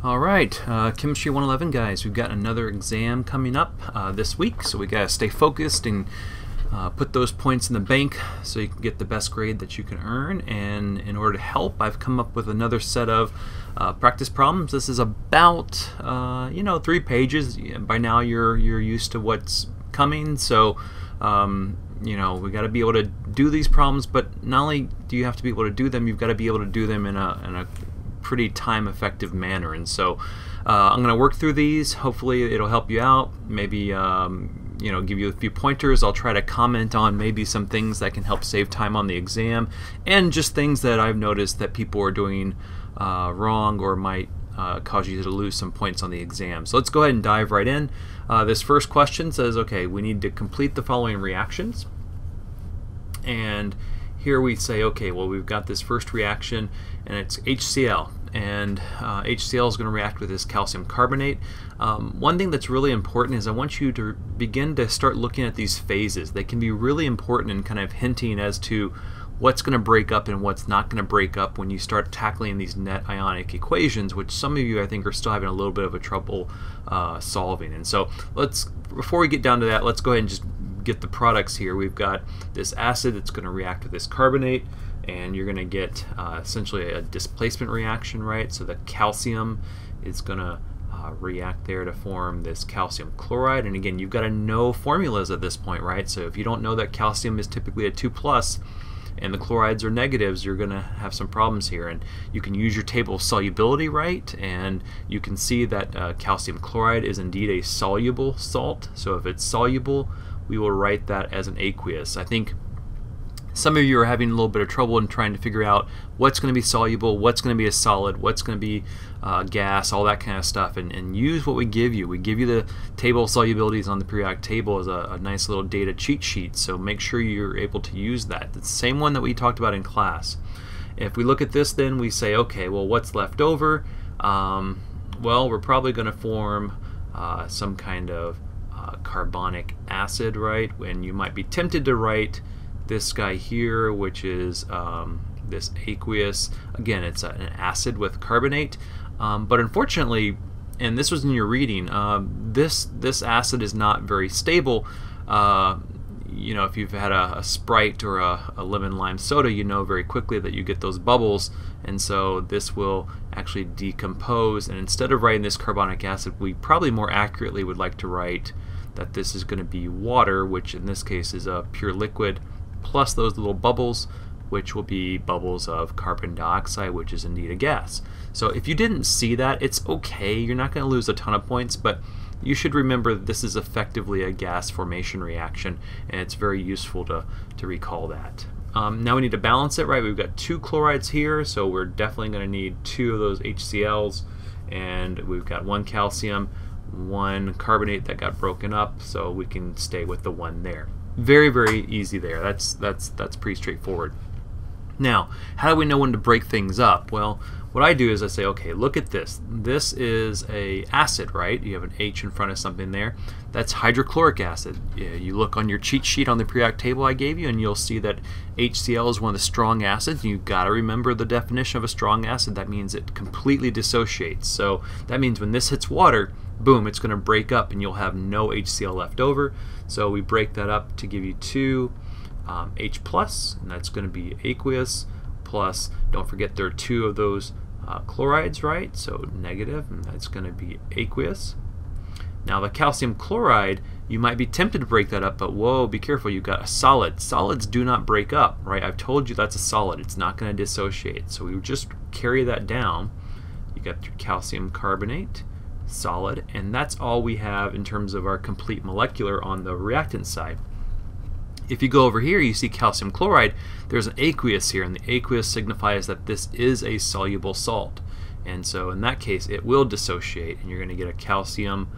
All right, uh, Chemistry 111 guys, we've got another exam coming up uh, this week, so we gotta stay focused and uh, put those points in the bank so you can get the best grade that you can earn. And in order to help, I've come up with another set of uh, practice problems. This is about uh, you know three pages. By now you're you're used to what's coming, so. Um, you know, we got to be able to do these problems, but not only do you have to be able to do them, you've got to be able to do them in a, in a pretty time effective manner. And so uh, I'm going to work through these. Hopefully it'll help you out. Maybe um, you know give you a few pointers. I'll try to comment on maybe some things that can help save time on the exam and just things that I've noticed that people are doing uh, wrong or might uh, cause you to lose some points on the exam. So let's go ahead and dive right in. Uh, this first question says, okay, we need to complete the following reactions. And here we say, okay, well, we've got this first reaction, and it's HCl. And uh, HCl is going to react with this calcium carbonate. Um, one thing that's really important is I want you to begin to start looking at these phases. They can be really important in kind of hinting as to what's going to break up and what's not going to break up when you start tackling these net ionic equations, which some of you I think are still having a little bit of a trouble uh, solving. And so let's, before we get down to that, let's go ahead and just get the products here. We've got this acid that's going to react with this carbonate and you're going to get uh, essentially a displacement reaction, right? So the calcium is going to uh, react there to form this calcium chloride. And again, you've got to know formulas at this point, right? So if you don't know that calcium is typically a 2 plus and the chlorides are negatives, you're going to have some problems here. And you can use your table of solubility, right? And you can see that uh, calcium chloride is indeed a soluble salt. So if it's soluble, we will write that as an aqueous. I think some of you are having a little bit of trouble in trying to figure out what's going to be soluble, what's going to be a solid, what's going to be uh, gas, all that kind of stuff, and, and, use what we give you. We give you the table solubilities on the periodic table as a, a, nice little data cheat sheet, so make sure you're able to use that. The same one that we talked about in class. If we look at this then, we say, okay, well, what's left over? Um, well, we're probably going to form uh, some kind of uh, carbonic acid, right? When you might be tempted to write this guy here, which is um, this aqueous. Again, it's an acid with carbonate, um, but unfortunately, and this was in your reading, uh, this this acid is not very stable. Uh, you know, if you've had a, a Sprite or a, a, lemon lime soda, you know very quickly that you get those bubbles, and so this will actually decompose. And instead of writing this carbonic acid, we probably more accurately would like to write that this is going to be water, which in this case is a pure liquid plus those little bubbles, which will be bubbles of carbon dioxide, which is indeed a gas. So if you didn't see that, it's okay. You're not going to lose a ton of points, but you should remember that this is effectively a gas formation reaction, and it's very useful to, to recall that. Um, now we need to balance it, right? We've got two chlorides here, so we're definitely going to need two of those HCl's, and we've got one calcium, one carbonate that got broken up, so we can stay with the one there. Very, very easy there. That's, that's, that's pretty straightforward. Now, how do we know when to break things up? Well, what I do is I say, okay, look at this. This is a acid, right? You have an H in front of something there. That's hydrochloric acid. You look on your cheat sheet on the periodic table I gave you, and you'll see that HCl is one of the strong acids. You've got to remember the definition of a strong acid. That means it completely dissociates. So that means when this hits water, boom, it's going to break up and you'll have no HCl left over. So we break that up to give you two um, H plus, and that's going to be aqueous plus, don't forget there are two of those uh, chlorides, right? So negative, and that's going to be aqueous. Now the calcium chloride, you might be tempted to break that up, but whoa, be careful, you've got a solid. Solids do not break up, right? I've told you that's a solid. It's not going to dissociate. So we just carry that down. You got your calcium carbonate, solid, and that's all we have in terms of our complete molecular on the reactant side. If you go over here, you see calcium chloride. There's an aqueous here, and the aqueous signifies that this is a soluble salt. And so in that case, it will dissociate, and you're going to get a calcium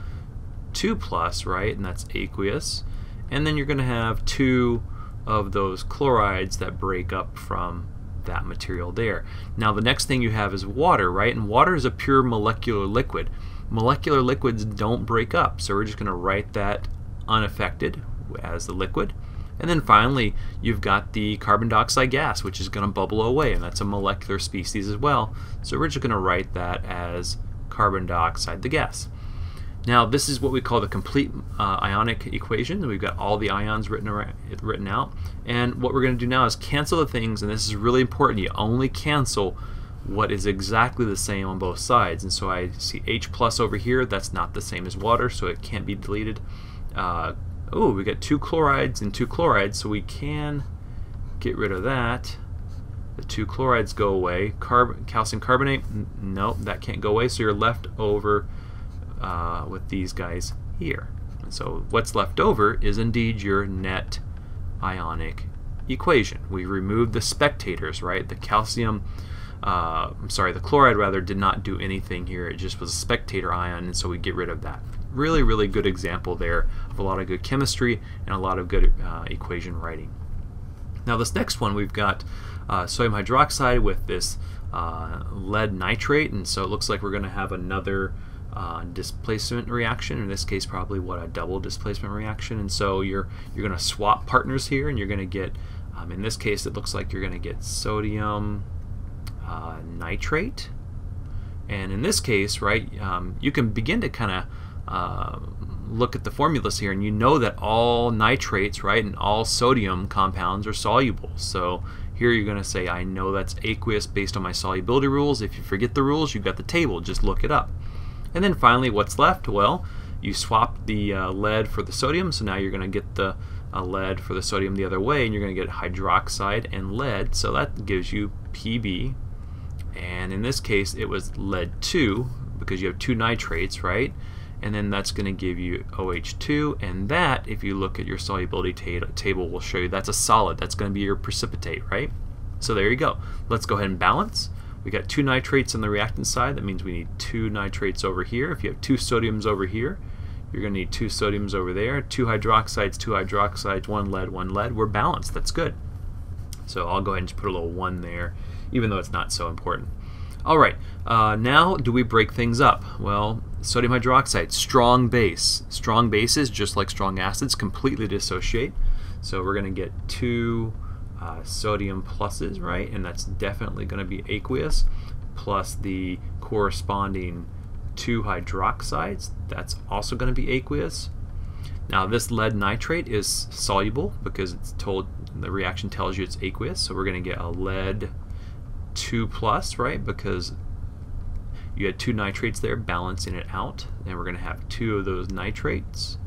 2 plus, right? And that's aqueous. And then you're going to have two of those chlorides that break up from that material there. Now the next thing you have is water, right? And water is a pure molecular liquid molecular liquids don't break up. So we're just going to write that unaffected as the liquid. And then finally, you've got the carbon dioxide gas, which is going to bubble away, and that's a molecular species as well. So we're just going to write that as carbon dioxide, the gas. Now this is what we call the complete uh, ionic equation. We've got all the ions written, written out. And what we're going to do now is cancel the things, and this is really important. You only cancel what is exactly the same on both sides. And so I see H plus over here, that's not the same as water, so it can't be deleted. Uh, oh, we got two chlorides and two chlorides, so we can get rid of that. The two chlorides go away. Carb calcium carbonate, nope, that can't go away, so you're left over uh, with these guys here. And so what's left over is indeed your net ionic equation. We removed the spectators, right? The calcium, uh, I'm sorry, the chloride rather did not do anything here. It just was a spectator ion, and so we get rid of that. Really, really good example there of a lot of good chemistry and a lot of good uh, equation writing. Now this next one we've got uh, sodium hydroxide with this uh, lead nitrate, and so it looks like we're going to have another uh, displacement reaction. In this case, probably what a double displacement reaction. And so you're you're going to swap partners here, and you're going to get. Um, in this case, it looks like you're going to get sodium uh, nitrate. And in this case, right, um, you can begin to kind of uh, look at the formulas here, and you know that all nitrates, right, and all sodium compounds are soluble. So here you're going to say, I know that's aqueous based on my solubility rules. If you forget the rules, you've got the table. Just look it up. And then finally, what's left? Well, you swap the uh, lead for the sodium, so now you're going to get the uh, lead for the sodium the other way, and you're going to get hydroxide and lead, so that gives you Pb. And in this case, it was lead 2, because you have two nitrates, right? And then that's going to give you OH2, and that, if you look at your solubility ta table, will show you that's a solid. That's going to be your precipitate, right? So there you go. Let's go ahead and balance. We got two nitrates on the reactant side. That means we need two nitrates over here. If you have two sodiums over here, you're going to need two sodiums over there, two hydroxides, two hydroxides, one lead, one lead. We're balanced. That's good. So I'll go ahead and just put a little one there, even though it's not so important. All right, uh, now do we break things up? Well, sodium hydroxide, strong base. Strong bases, just like strong acids, completely dissociate. So we're going to get two uh, sodium pluses, right? And that's definitely going to be aqueous, plus the corresponding two hydroxides. That's also going to be aqueous. Now this lead nitrate is soluble because it's told the reaction tells you it's aqueous, so we're going to get a lead 2 plus, right? Because you had two nitrates there balancing it out, and we're going to have two of those nitrates,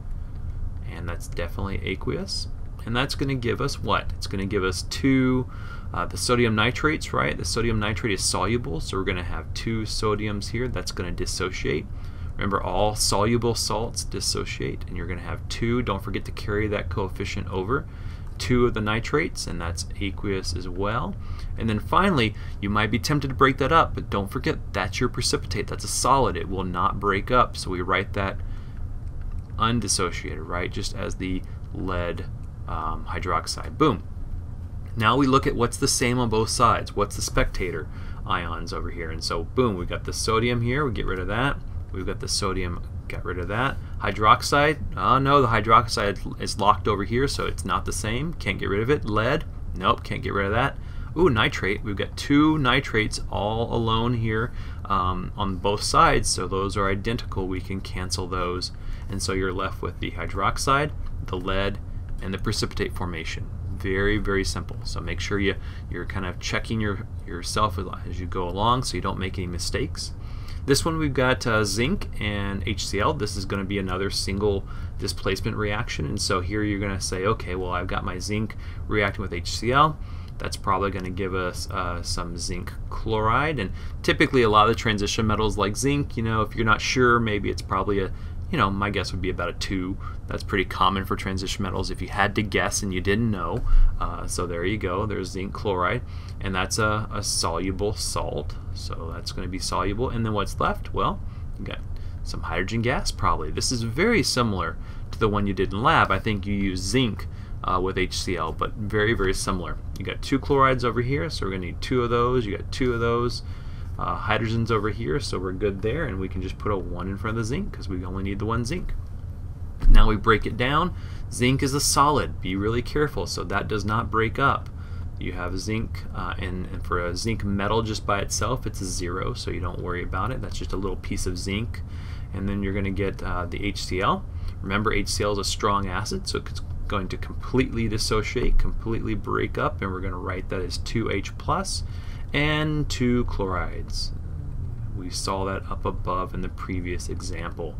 and that's definitely aqueous and that's going to give us what? It's going to give us two, uh, the sodium nitrates, right? The sodium nitrate is soluble, so we're going to have two sodiums here. That's going to dissociate. Remember, all soluble salts dissociate, and you're going to have two. Don't forget to carry that coefficient over. Two of the nitrates, and that's aqueous as well. And then finally, you might be tempted to break that up, but don't forget that's your precipitate. That's a solid. It will not break up. So we write that undissociated, right? Just as the lead um, hydroxide. Boom. Now we look at what's the same on both sides. What's the spectator ions over here? And so, boom, we've got the sodium here. We get rid of that. We've got the sodium, get rid of that. Hydroxide, oh no, the hydroxide is locked over here, so it's not the same. Can't get rid of it. Lead, nope, can't get rid of that. Ooh, nitrate. We've got two nitrates all alone here um, on both sides, so those are identical. We can cancel those. And so you're left with the hydroxide, the lead, and the precipitate formation. Very, very simple. So make sure you, you're kind of checking your, yourself as you go along so you don't make any mistakes. This one we've got uh, zinc and HCl. This is going to be another single displacement reaction. And so here you're going to say, okay, well I've got my zinc reacting with HCl. That's probably going to give us uh, some zinc chloride. And typically a lot of the transition metals like zinc, you know, if you're not sure, maybe it's probably a you know, my guess would be about a 2. That's pretty common for transition metals if you had to guess and you didn't know. Uh, so there you go. There's zinc chloride. And that's a, a soluble salt. So that's going to be soluble. And then what's left? Well, you got some hydrogen gas probably. This is very similar to the one you did in lab. I think you use zinc uh, with HCl, but very, very similar. You got two chlorides over here, so we're going to need two of those. You got two of those. Uh, hydrogen's over here, so we're good there, and we can just put a 1 in front of the zinc because we only need the one zinc. Now we break it down. Zinc is a solid. Be really careful so that does not break up. you have zinc, uh, and, and, for a zinc metal just by itself, it's a zero, so you don't worry about it. That's just a little piece of zinc. And then you're going to get uh, the HCl. Remember, HCl is a strong acid, so it's going to completely dissociate, completely break up, and we're going to write that as 2H plus and two chlorides. We saw that up above in the previous example.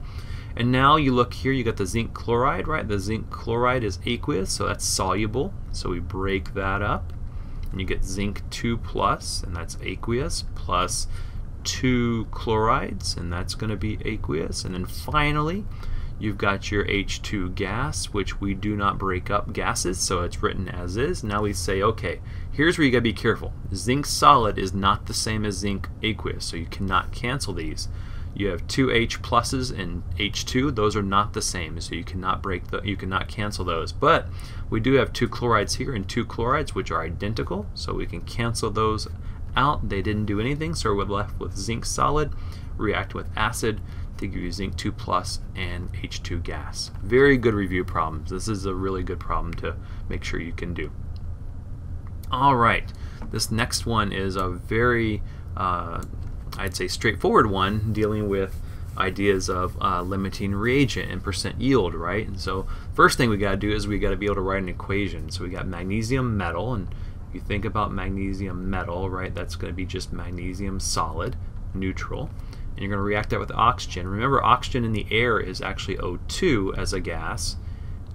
And now you look here, you got the zinc chloride, right? The zinc chloride is aqueous, so that's soluble. So we break that up, and you get zinc 2 plus, and that's aqueous, plus two chlorides, and that's going to be aqueous. And then finally, you've got your H2 gas, which we do not break up gases, so it's written as is. Now we say, okay, here's where you got to be careful. Zinc solid is not the same as zinc aqueous, so you cannot cancel these. You have two H pluses and H2. Those are not the same, so you cannot break the, you cannot cancel those. But we do have two chlorides here and two chlorides, which are identical, so we can cancel those out. They didn't do anything, so we're left with zinc solid, react with acid zinc 2 plus and H2 gas. Very good review problems. This is a really good problem to make sure you can do. All right, this next one is a very uh, I'd say straightforward one dealing with ideas of uh, limiting reagent and percent yield, right? And so first thing we got to do is we got to be able to write an equation. So we got magnesium metal, and you think about magnesium metal, right, that's going to be just magnesium solid, neutral. And you're going to react that with oxygen. Remember, oxygen in the air is actually O2 as a gas.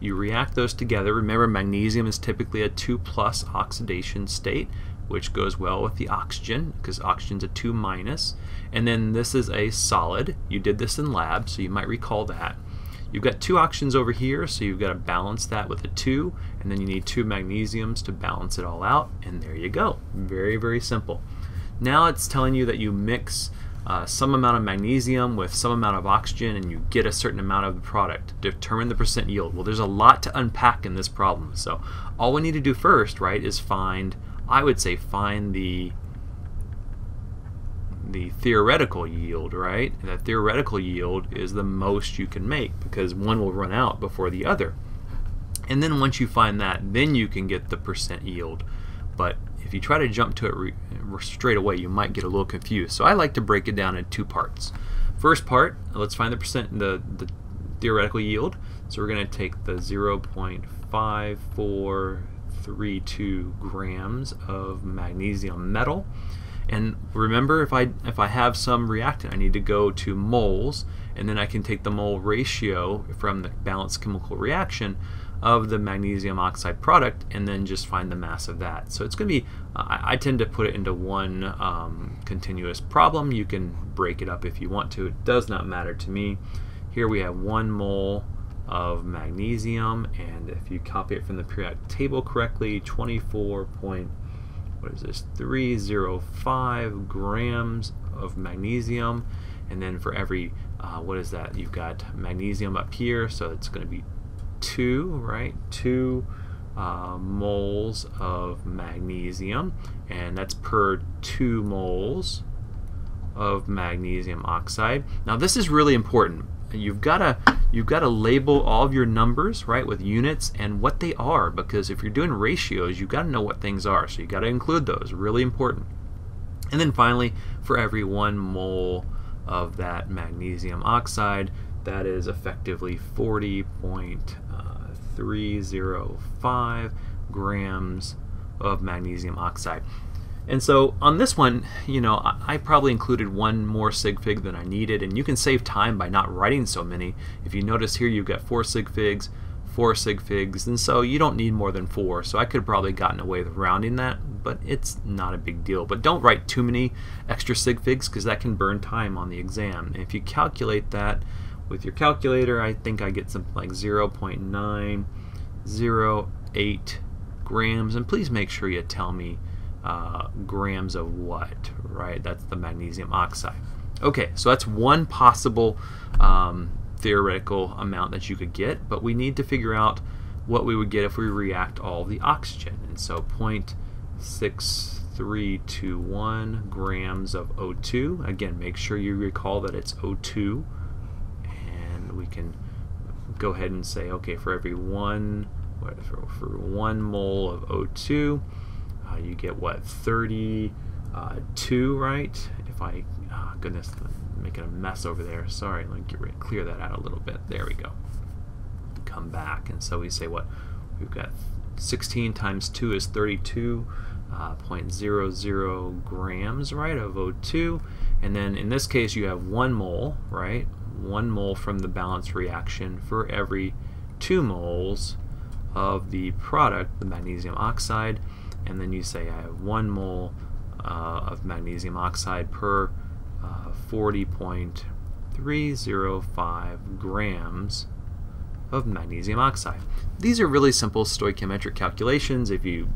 You react those together. Remember, magnesium is typically a 2 plus oxidation state which goes well with the oxygen because oxygen's a 2 minus. And then this is a solid. You did this in lab, so you might recall that. You've got two oxygens over here, so you've got to balance that with a 2, and then you need two magnesiums to balance it all out, and there you go. Very, very simple. Now it's telling you that you mix uh, some amount of magnesium with some amount of oxygen and you get a certain amount of the product. Determine the percent yield. Well, there's a lot to unpack in this problem. So all we need to do first, right, is find I would say find the the theoretical yield, right? And That theoretical yield is the most you can make because one will run out before the other. And then once you find that, then you can get the percent yield. But if you try to jump to it uh, straight away, you might get a little confused. So I like to break it down in two parts. First part, let's find the percent the, the theoretical yield. So we're going to take the 0.5432 grams of magnesium metal. And remember, if I if I have some reactant, I need to go to moles, and then I can take the mole ratio from the balanced chemical reaction of the magnesium oxide product, and then just find the mass of that. So it's going to be, I, I, tend to put it into one um, continuous problem. You can break it up if you want to. It does not matter to me. Here we have one mole of magnesium and if you copy it from the periodic table correctly 24 point what is this 305 grams of magnesium and then for every uh, what is that you've got magnesium up here so it's going to be 2, right? 2 uh, moles of magnesium, and that's per 2 moles of magnesium oxide. Now this is really important. You've got to you've got to label all of your numbers, right, with units and what they are because if you're doing ratios, you've got to know what things are. So you've got to include those. Really important. And then finally, for every 1 mole of that magnesium oxide, that is effectively 40. 0.305 grams of magnesium oxide. And so on this one, you know, I, probably included one more sig fig than I needed, and you can save time by not writing so many. If you notice here, you've got four sig figs, four sig figs, and so you don't need more than four. So I could have probably gotten away with rounding that, but it's not a big deal. But don't write too many extra sig figs because that can burn time on the exam. If you calculate that, with your calculator, I think I get something like 0.908 grams. And please make sure you tell me uh, grams of what, right? That's the magnesium oxide. Okay, so that's one possible um, theoretical amount that you could get, but we need to figure out what we would get if we react all the oxygen. And so 0.6321 grams of O2. Again, make sure you recall that it's O2. We can go ahead and say, okay, for every one, for, for one mole of O2, uh, you get what 32, right? If I, oh goodness, I'm making a mess over there. Sorry, let me get rid, clear that out a little bit. There we go. Come back, and so we say what we've got 16 times 2 is 32 uh, 0.00 grams, right, of O2. And then in this case, you have one mole, right, one mole from the balance reaction for every two moles of the product, the magnesium oxide. And then you say I have one mole uh, of magnesium oxide per uh, 40.305 grams of magnesium oxide. These are really simple stoichiometric calculations. If you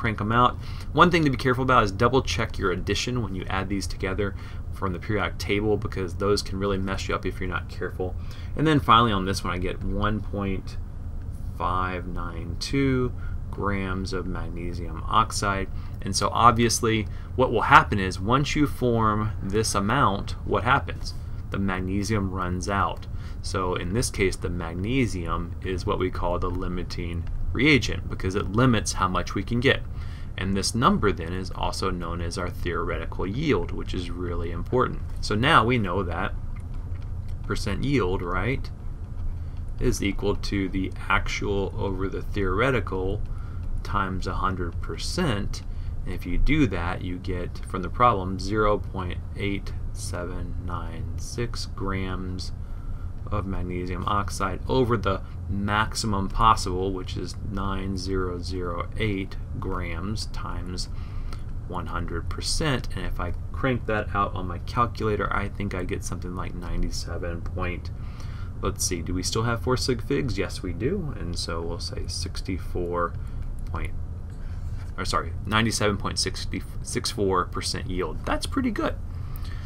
crank them out. One thing to be careful about is double check your addition when you add these together from the periodic table because those can really mess you up if you're not careful. And then finally on this one I get 1.592 grams of magnesium oxide. And so obviously what will happen is once you form this amount, what happens? The magnesium runs out. So in this case the magnesium is what we call the limiting reagent because it limits how much we can get. And this number then is also known as our theoretical yield, which is really important. So now we know that percent yield, right, is equal to the actual over the theoretical times 100%. And if you do that, you get from the problem 0.8796 grams of magnesium oxide over the maximum possible, which is 9008 grams times 100%. And if I crank that out on my calculator, I think I get something like 97 point. Let's see, do we still have four sig figs? Yes, we do. And so we'll say 64 point, or sorry, 97.64% yield. That's pretty good.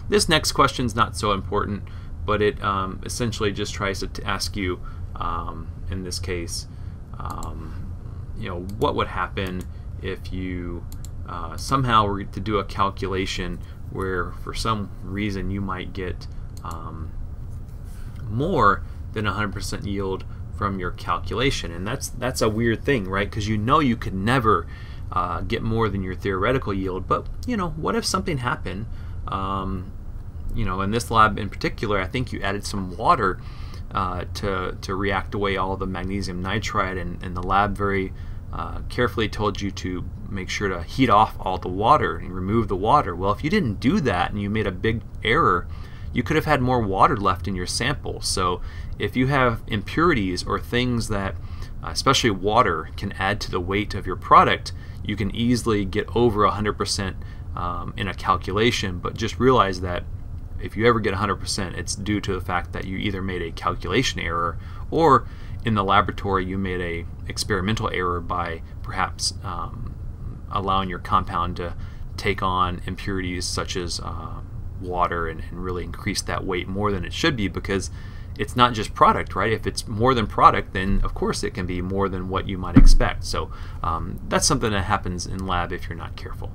This next question is not so important but it um, essentially just tries to ask you, um, in this case, um, you know, what would happen if you uh, somehow were to do a calculation where, for some reason, you might get um, more than 100% yield from your calculation, and that's that's a weird thing, right? Because you know you could never uh, get more than your theoretical yield, but you know, what if something happened? Um, you know, in this lab in particular, I think you added some water uh, to, to react away all the magnesium nitride, and, and the lab very uh, carefully told you to make sure to heat off all the water and remove the water. Well, if you didn't do that and you made a big error, you could have had more water left in your sample. So if you have impurities or things that, uh, especially water, can add to the weight of your product, you can easily get over 100% um, in a calculation, but just realize that if you ever get 100%, it's due to the fact that you either made a calculation error or in the laboratory you made a experimental error by perhaps um, allowing your compound to take on impurities such as uh, water and, and, really increase that weight more than it should be because it's not just product, right? If it's more than product, then of course it can be more than what you might expect. So um, that's something that happens in lab if you're not careful.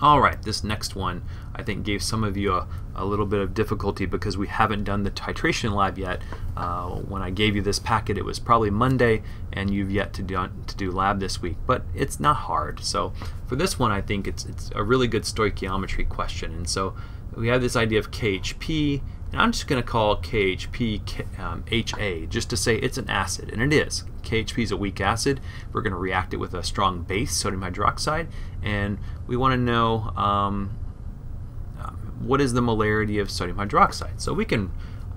All right, this next one I think gave some of you a, a, little bit of difficulty because we haven't done the titration lab yet. Uh, when I gave you this packet, it was probably Monday, and you've yet to do, to do lab this week. But it's not hard. So for this one, I think it's, it's a really good stoichiometry question. And so we have this idea of KHP, I'm just going to call KHP um, HA just to say it's an acid, and it is. KHP is a weak acid. We're going to react it with a strong base, sodium hydroxide, and we want to know um, what is the molarity of sodium hydroxide. So we can,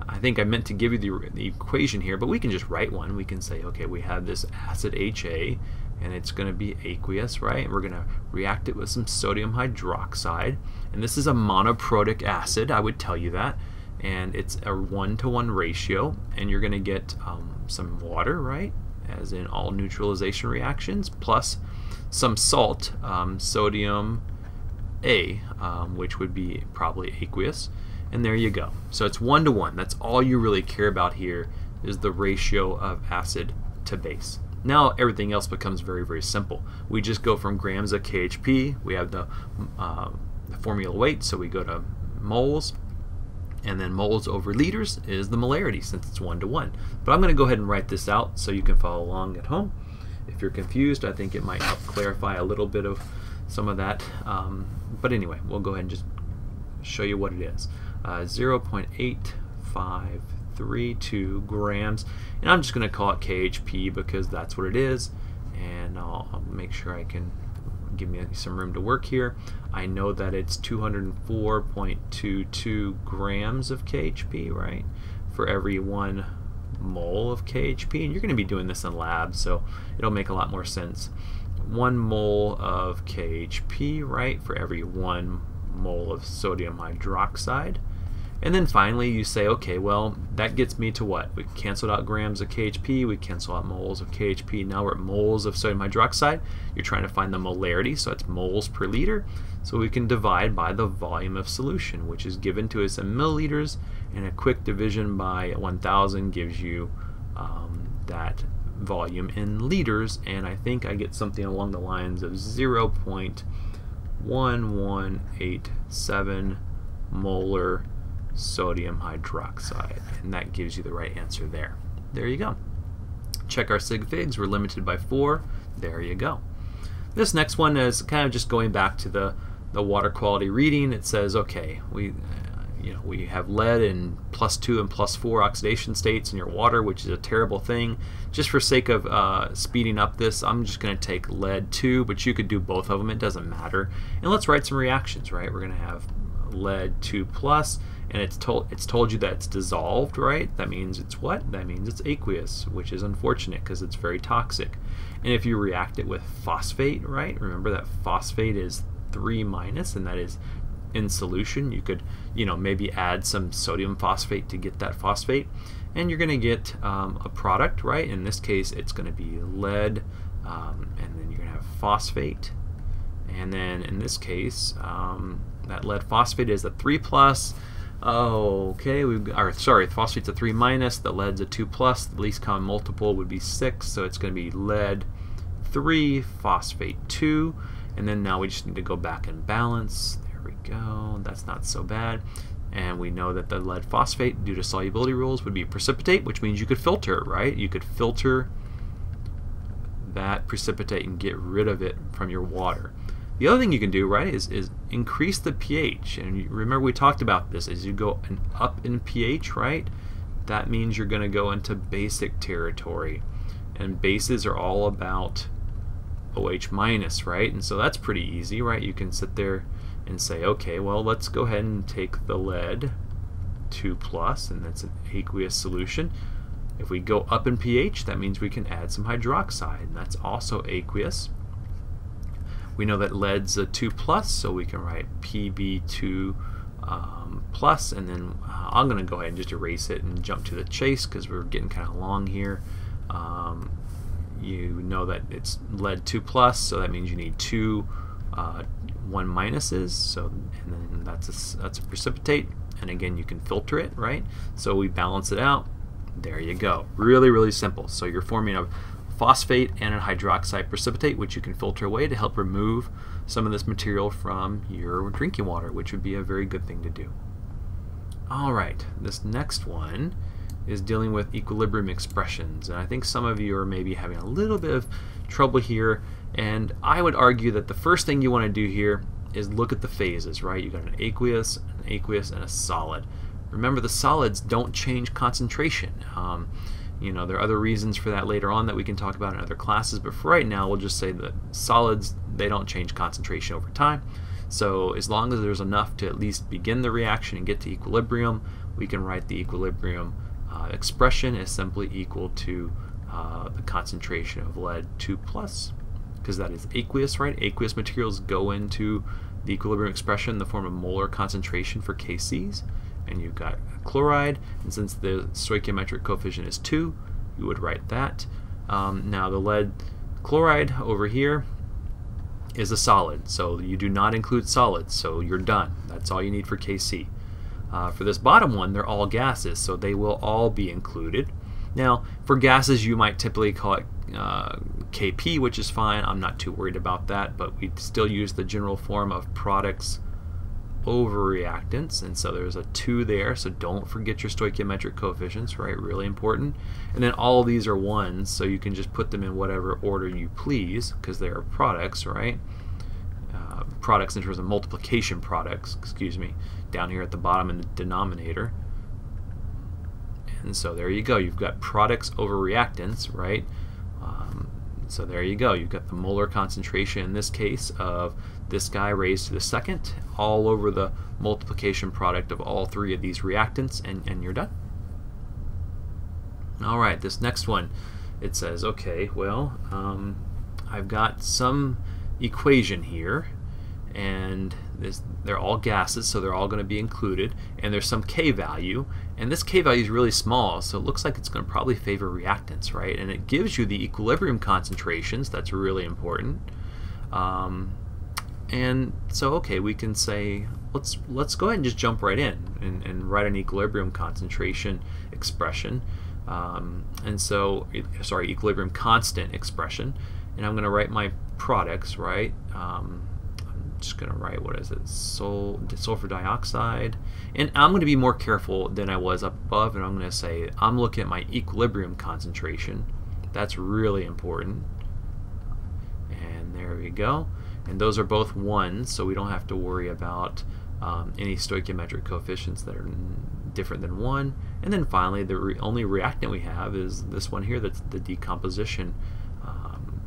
I think I meant to give you the, the equation here, but we can just write one. We can say, okay, we have this acid HA, and it's going to be aqueous, right? And we're going to react it with some sodium hydroxide, and this is a monoprotic acid, I would tell you that, and it's a one-to-one -one ratio, and you're going to get um, some water, right? as in all neutralization reactions, plus some salt, um, sodium A, um, which would be probably aqueous. And there you go. So it's one to one. That's all you really care about here is the ratio of acid to base. Now everything else becomes very, very simple. We just go from grams of KHP. We have the, uh, the formula weight, so we go to moles and then moles over liters is the molarity since it's one to one. But I'm going to go ahead and write this out so you can follow along at home. if you're confused, I think it might help clarify a little bit of some of that. Um, but anyway, we'll go ahead and just show you what it is. Uh, 0.8532 grams, and I'm just going to call it KHP because that's what it is, and I'll, I'll make sure I can give me some room to work here. I know that it's 204.22 grams of KHP, right, for every one mole of KHP, and you're going to be doing this in lab, so it'll make a lot more sense. One mole of KHP, right, for every one mole of sodium hydroxide. And then finally you say, okay, well, that gets me to what? We canceled out grams of KHP, we cancel out moles of KHP, now we're at moles of sodium hydroxide. You're trying to find the molarity, so it's moles per liter. So we can divide by the volume of solution, which is given to us in milliliters, and a quick division by 1,000 gives you um, that volume in liters, and I think I get something along the lines of 0.1187 molar sodium hydroxide, and that gives you the right answer there. There you go. Check our sig figs. We're limited by four. There you go. This next one is kind of just going back to the the water quality reading. It says, okay, we you know, we have lead in plus two and plus four oxidation states in your water, which is a terrible thing. Just for sake of uh, speeding up this, I'm just going to take lead two, but you could do both of them. It doesn't matter. And let's write some reactions, right? We're going to have lead two plus, and it's told it's told you that it's dissolved, right? That means it's what? That means it's aqueous, which is unfortunate because it's very toxic. And if you react it with phosphate, right? Remember that phosphate is 3 minus, and that is in solution. You could, you know, maybe add some sodium phosphate to get that phosphate, and you're going to get um, a product, right? In this case, it's going to be lead, um, and then you're going to have phosphate, and then in this case, um, that lead phosphate is a 3 plus. Okay, we've or sorry, phosphate's a 3 minus, the lead's a 2 plus, the least common multiple would be 6, so it's going to be lead 3, phosphate 2, and then now we just need to go back and balance There we go. That's not so bad. And we know that the lead phosphate, due to solubility rules, would be precipitate, which means you could filter it, right? You could filter that precipitate and get rid of it from your water. The other thing you can do, right, is, is increase the pH. And remember we talked about this. As you go up in pH, right, that means you're going to go into basic territory. And bases are all about OH minus, right? And so that's pretty easy, right? You can sit there and say, okay, well, let's go ahead and take the lead 2 plus, and that's an aqueous solution. If we go up in pH, that means we can add some hydroxide, and that's also aqueous. We know that lead's a 2 plus, so we can write Pb2 um, plus, and then uh, I'm going to go ahead and just erase it and jump to the chase because we're getting kind of long here. Um, you know that it's lead 2 plus, so that means you need two uh, one minuses, so and then that's a, that's a precipitate, and again you can filter it, right? So we balance it out. There you go. Really, really simple. So you're forming a phosphate and a hydroxide precipitate, which you can filter away to help remove some of this material from your drinking water, which would be a very good thing to do. All right, this next one is dealing with equilibrium expressions, and I think some of you are maybe having a little bit of trouble here and I would argue that the first thing you want to do here is look at the phases, right? You've got an aqueous, an aqueous, and a solid. Remember, the solids don't change concentration. Um, you know, there are other reasons for that later on that we can talk about in other classes, but for right now, we'll just say that solids, they don't change concentration over time. So as long as there's enough to at least begin the reaction and get to equilibrium, we can write the equilibrium uh, expression as simply equal to uh, the concentration of lead 2 plus because that is aqueous, right? Aqueous materials go into the equilibrium expression in the form of molar concentration for KCs, and you've got chloride, and since the stoichiometric coefficient is 2, you would write that. Um, now the lead chloride over here is a solid, so you do not include solids, so you're done. That's all you need for KC. Uh, for this bottom one, they're all gases, so they will all be included. Now, for gases, you might typically call it uh, KP, which is fine. I'm not too worried about that, but we still use the general form of products overreactants, and so there's a 2 there, so don't forget your stoichiometric coefficients, right? Really important. And then all these are 1s, so you can just put them in whatever order you please, because they are products, right? Uh, products in terms of multiplication products, excuse me, down here at the bottom in the denominator. And so there you go, you've got products over reactants, right? Um, so there you go, you've got the molar concentration in this case of this guy raised to the second all over the multiplication product of all three of these reactants and, and you're done. Alright, this next one, it says, okay, well, um, I've got some equation here and this, they're all gases so they're all going to be included and there's some K value and this K value is really small so it looks like it's going to probably favor reactants right and it gives you the equilibrium concentrations that's really important um, and so, okay, we can say, let's let's go ahead and just jump right in and, and write an equilibrium concentration expression. Um, and so, sorry, equilibrium constant expression. And I'm going to write my products, right? Um, I'm just going to write, what is it, Sul sulfur dioxide. And I'm going to be more careful than I was up above, and I'm going to say, I'm looking at my equilibrium concentration. That's really important. And there we go and those are both ones so we don't have to worry about um, any stoichiometric coefficients that are different than one. And then finally the re only reactant we have is this one here that's the decomposition um,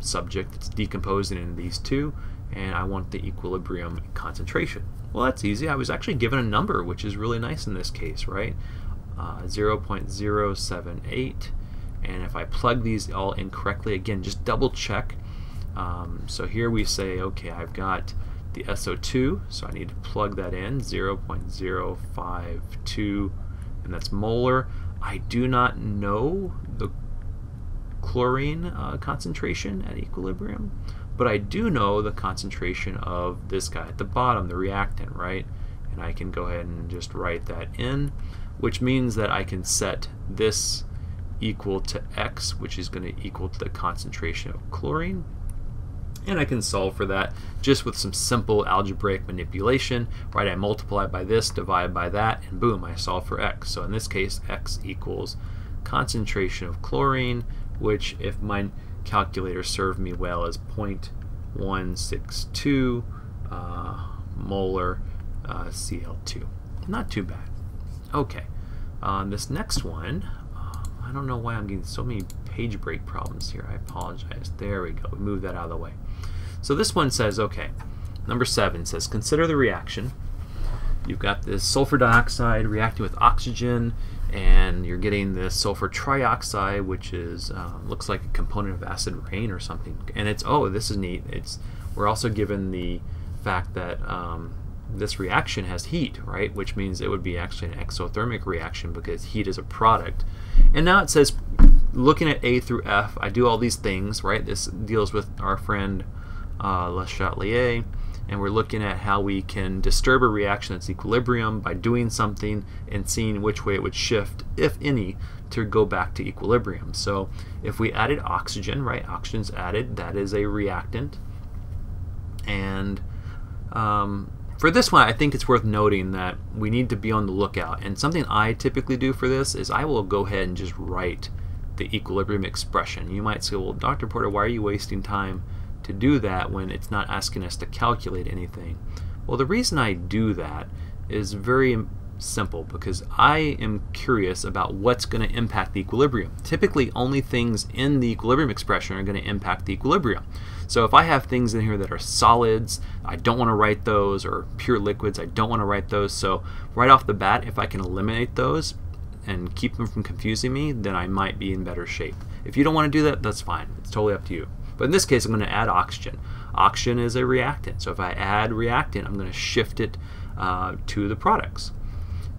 subject that's decomposing in these two and I want the equilibrium concentration. Well that's easy. I was actually given a number which is really nice in this case right? Uh, 0.078 and if I plug these all in correctly again just double check um, so here we say, okay, I've got the SO2, so I need to plug that in, 0.052, and that's molar. I do not know the chlorine uh, concentration at equilibrium, but I do know the concentration of this guy at the bottom, the reactant, right? And I can go ahead and just write that in, which means that I can set this equal to x, which is going to equal to the concentration of chlorine and I can solve for that just with some simple algebraic manipulation, right? I multiply by this, divide by that, and boom, I solve for x. So in this case, x equals concentration of chlorine, which if my calculator served me well is 0.162 uh, molar uh, Cl2. Not too bad. Okay, on this next one, uh, I don't know why I'm getting so many page break problems here. I apologize. There we go. We move that out of the way. So this one says, okay, number seven says, consider the reaction. You've got this sulfur dioxide reacting with oxygen, and you're getting this sulfur trioxide, which is uh, looks like a component of acid rain or something. And it's oh, this is neat. It's we're also given the fact that um, this reaction has heat, right? Which means it would be actually an exothermic reaction because heat is a product. And now it says, looking at A through F, I do all these things, right? This deals with our friend uh, Le Chatelier, and we're looking at how we can disturb a reaction that's equilibrium by doing something and seeing which way it would shift, if any, to go back to equilibrium. So if we added oxygen, right, oxygen's added, that is a reactant. And um, for this one, I think it's worth noting that we need to be on the lookout. And something I typically do for this is I will go ahead and just write the equilibrium expression. You might say, well, Dr. Porter, why are you wasting time to do that when it's not asking us to calculate anything? Well, the reason I do that is very simple because I am curious about what's going to impact the equilibrium. Typically, only things in the equilibrium expression are going to impact the equilibrium. So if I have things in here that are solids, I don't want to write those, or pure liquids, I don't want to write those. So right off the bat, if I can eliminate those and keep them from confusing me, then I might be in better shape. If you don't want to do that, that's fine. It's totally up to you. But in this case, I'm going to add oxygen. Oxygen is a reactant. So if I add reactant, I'm going to shift it uh, to the products.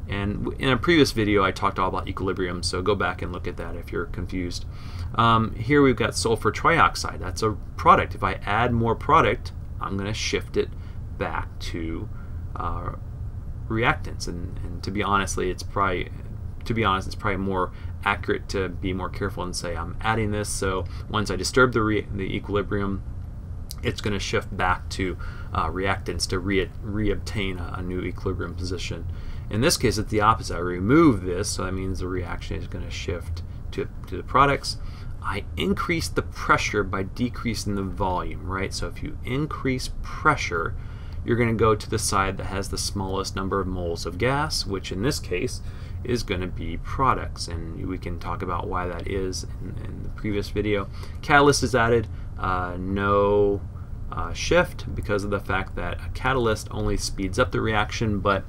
And in a previous video, I talked all about equilibrium, so go back and look at that if you're confused. Um, here we've got sulfur trioxide. That's a product. If I add more product, I'm going to shift it back to uh, reactants. And, and to be honestly, it's probably to be honest, it's probably more accurate to be more careful and say I'm adding this. So once I disturb the, the equilibrium, it's going to shift back to uh, reactants to re reobtain a, a new equilibrium position. In this case, it's the opposite. I remove this, so that means the reaction is going to shift to, to the products. I increase the pressure by decreasing the volume, right? So if you increase pressure, you're going to go to the side that has the smallest number of moles of gas, which in this case is going to be products. And we can talk about why that is in, in the previous video. Catalyst is added, uh, no uh, shift because of the fact that a catalyst only speeds up the reaction, but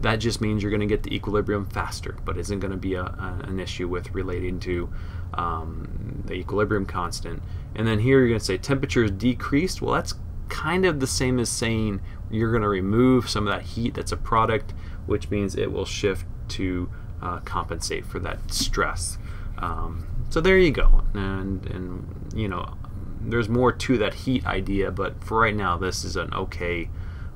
that just means you're going to get the equilibrium faster, but isn't going to be a, a, an issue with relating to um, the equilibrium constant. And then here you're going to say temperature is decreased. Well, that's kind of the same as saying you're going to remove some of that heat that's a product, which means it will shift to uh, compensate for that stress. Um, so there you go. And, and, you know, there's more to that heat idea, but for right now, this is an okay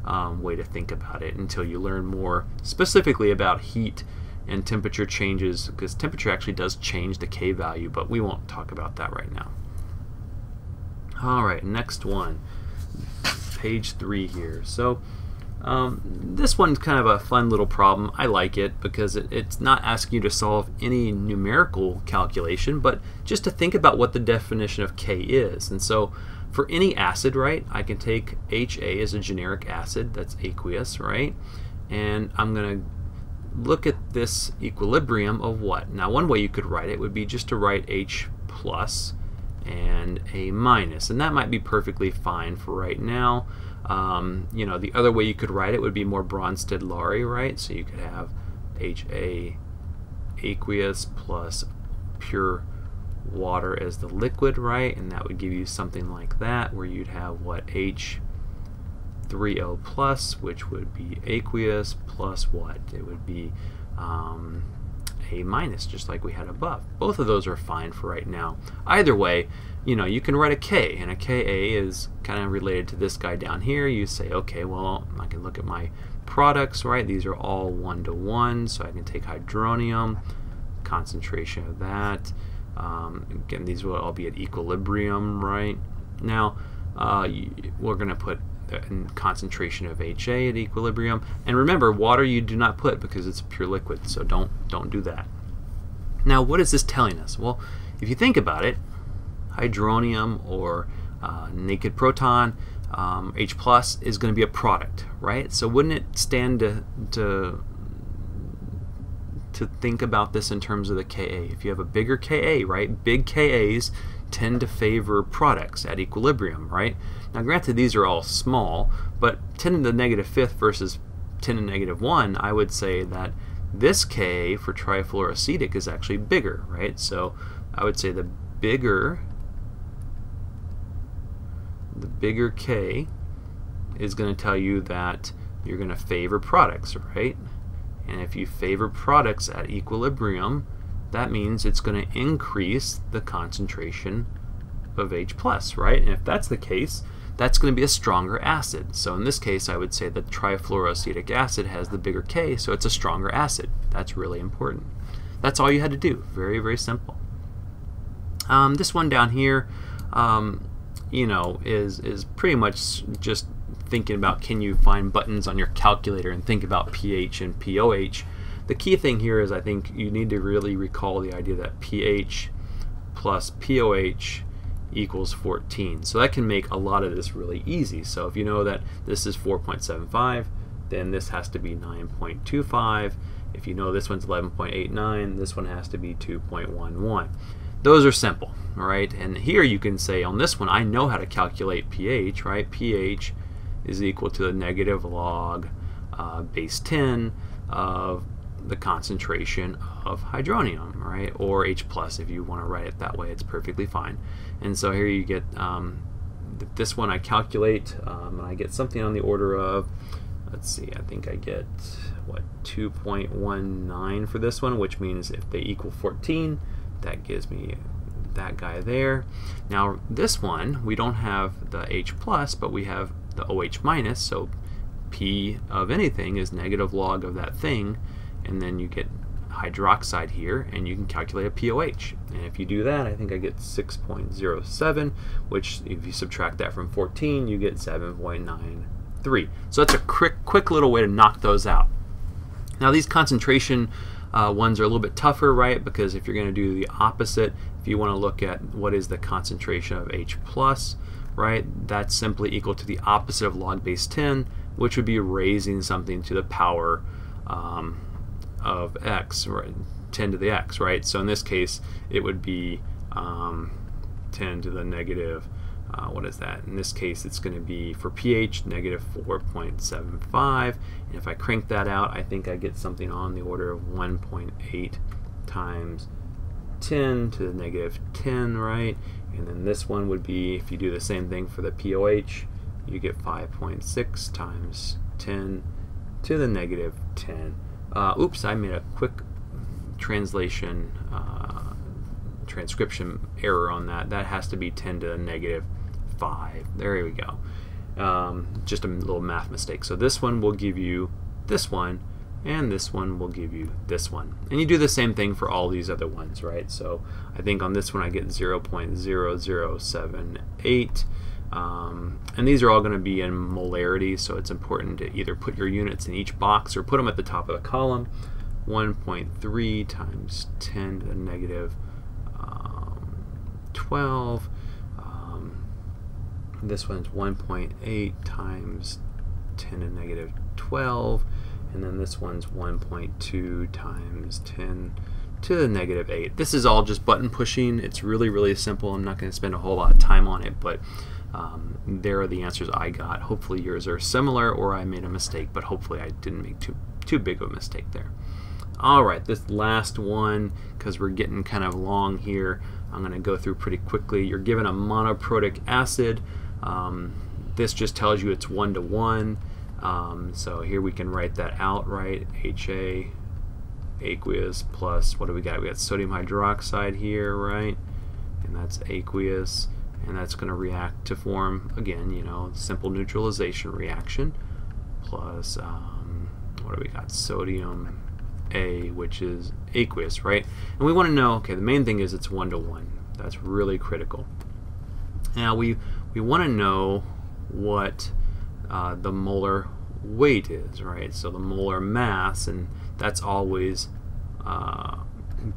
um, way to think about it until you learn more specifically about heat and temperature changes because temperature actually does change the K value, but we won't talk about that right now. All right, next one, page three here. So um, this one's kind of a fun little problem. I like it because it, it's not asking you to solve any numerical calculation, but just to think about what the definition of K is. And so for any acid, right, I can take HA as a generic acid that's aqueous, right? And I'm going to look at this equilibrium of what? Now, one way you could write it would be just to write H plus and A minus, and that might be perfectly fine for right now. Um, you know, the other way you could write it would be more Bronsted-Lowry, right? So you could have HA aqueous plus pure water as the liquid, right? And that would give you something like that, where you'd have what H3O plus, which would be aqueous, plus what? It would be um, A minus, just like we had above. Both of those are fine for right now. Either way, you know, you can write a K, and a Ka is kind of related to this guy down here. You say, okay, well, I can look at my products, right? These are all one to one, so I can take hydronium, concentration of that. Um, again, these will all be at equilibrium, right? Now, uh, we're going to put the concentration of HA at equilibrium. And remember, water you do not put because it's pure liquid, so don't, don't do that. Now, what is this telling us? Well, if you think about it, hydronium or uh, naked proton, um, H plus is going to be a product, right? So wouldn't it stand to, to to think about this in terms of the Ka. If you have a bigger Ka, right, big Kas tend to favor products at equilibrium, right? Now granted these are all small, but 10 to the negative fifth versus 10 to negative 1, I would say that this Ka for trifluoroacetic is actually bigger, right? So I would say the bigger the bigger K is going to tell you that you're going to favor products, right? And if you favor products at equilibrium, that means it's going to increase the concentration of H+, plus, right? And if that's the case, that's going to be a stronger acid. So in this case, I would say that trifluoroacetic acid has the bigger K, so it's a stronger acid. That's really important. That's all you had to do. Very, very simple. Um, this one down here, um, you know, is, is pretty much just thinking about can you find buttons on your calculator and think about pH and POH. The key thing here is I think you need to really recall the idea that pH plus POH equals 14. So that can make a lot of this really easy. So if you know that this is 4.75, then this has to be 9.25. If you know this one's 11.89, this one has to be 2.11. Those are simple, right? And here you can say on this one, I know how to calculate pH, right? pH is equal to the negative log uh, base 10 of the concentration of hydronium, right? Or H plus if you want to write it that way, it's perfectly fine. And so here you get um, this one I calculate um, and I get something on the order of, let's see, I think I get what 2.19 for this one, which means if they equal 14, that gives me that guy there. Now this one, we don't have the H plus, but we have the OH minus, so P of anything is negative log of that thing, and then you get hydroxide here and you can calculate a POH. And if you do that, I think I get 6.07, which if you subtract that from 14, you get 7.93. So that's a quick, quick little way to knock those out. Now these concentration uh, ones are a little bit tougher, right? Because if you're going to do the opposite, if you want to look at what is the concentration of H plus, right, that's simply equal to the opposite of log base 10, which would be raising something to the power um, of x, right, 10 to the x, right? So in this case, it would be um, 10 to the negative, uh, what is that? In this case, it's going to be, for pH, negative 4.75. And if I crank that out, I think I get something on the order of 1.8 times 10 to the negative 10, right? And then this one would be, if you do the same thing for the POH, you get 5.6 times 10 to the negative 10. Uh, oops, I made a quick translation, uh, transcription error on that. That has to be 10 to the negative 5. There we go. Um, just a little math mistake. So this one will give you this one, and this one will give you this one. And you do the same thing for all these other ones, right? So I think on this one I get 0.0078. Um, and these are all going to be in molarity, so it's important to either put your units in each box or put them at the top of the column. 1.3 times 10 to the negative, um, 12. Um, this one's 1.8 times 10 to the negative 12. And then this one's 1.2 times 10 to the negative 8. This is all just button pushing. It's really, really simple. I'm not going to spend a whole lot of time on it, but um, there are the answers I got. Hopefully yours are similar or I made a mistake, but hopefully I didn't make too, too big of a mistake there. All right, this last one, because we're getting kind of long here, I'm going to go through pretty quickly. You're given a monoprotic acid. Um, this just tells you it's one to one. Um, so here we can write that out, right? HA aqueous plus, what do we got? We got sodium hydroxide here, right? And that's aqueous and that's going to react to form again you know simple neutralization reaction plus um, what do we got? Sodium A which is aqueous right? And we want to know okay the main thing is it's one to one. That's really critical. Now we we want to know what uh, the molar weight is right? So the molar mass and that's always uh,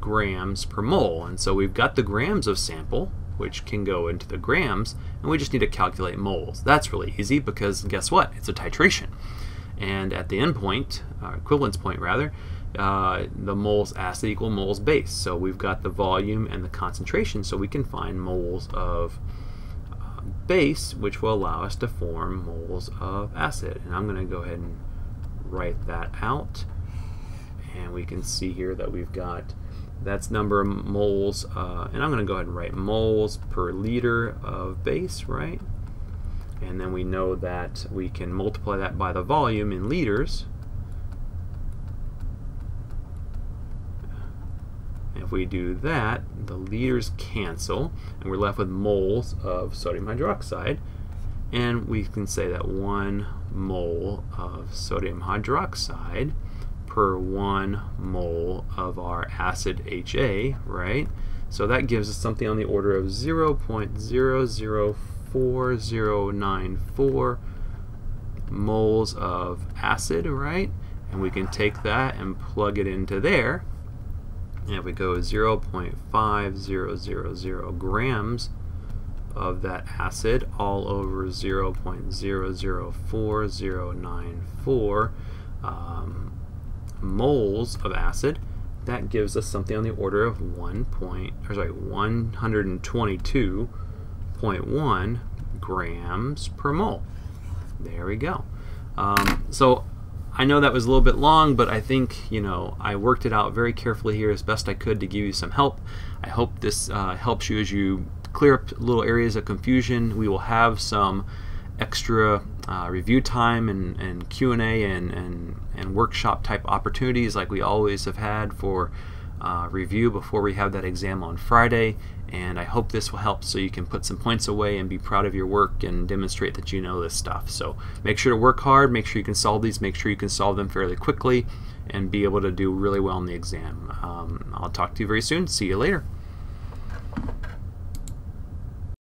grams per mole. And so we've got the grams of sample which can go into the grams, and we just need to calculate moles. That's really easy because guess what? It's a titration. And at the end point, uh, equivalence point rather, uh, the moles acid equal moles base. So we've got the volume and the concentration, so we can find moles of uh, base, which will allow us to form moles of acid. And I'm going to go ahead and write that out. And we can see here that we've got that's number of moles, uh, and I'm going to go ahead and write moles per liter of base, right? And then we know that we can multiply that by the volume in liters. If we do that, the liters cancel, and we're left with moles of sodium hydroxide. And we can say that one mole of sodium hydroxide per one mole of our acid HA, right? So that gives us something on the order of 0.004094 moles of acid, right? And we can take that and plug it into there. And if we go 0.5000 grams of that acid all over 0.004094 um, moles of acid, that gives us something on the order of 1 point, or sorry, 122.1 grams per mole. There we go. Um, so I know that was a little bit long, but I think you know I worked it out very carefully here as best I could to give you some help. I hope this uh, helps you as you clear up little areas of confusion. We will have some extra uh, review time and, and Q&A and, and, and workshop type opportunities like we always have had for uh, review before we have that exam on Friday. And I hope this will help so you can put some points away and be proud of your work and demonstrate that you know this stuff. So make sure to work hard, make sure you can solve these, make sure you can solve them fairly quickly, and be able to do really well in the exam. Um, I'll talk to you very soon. See you later.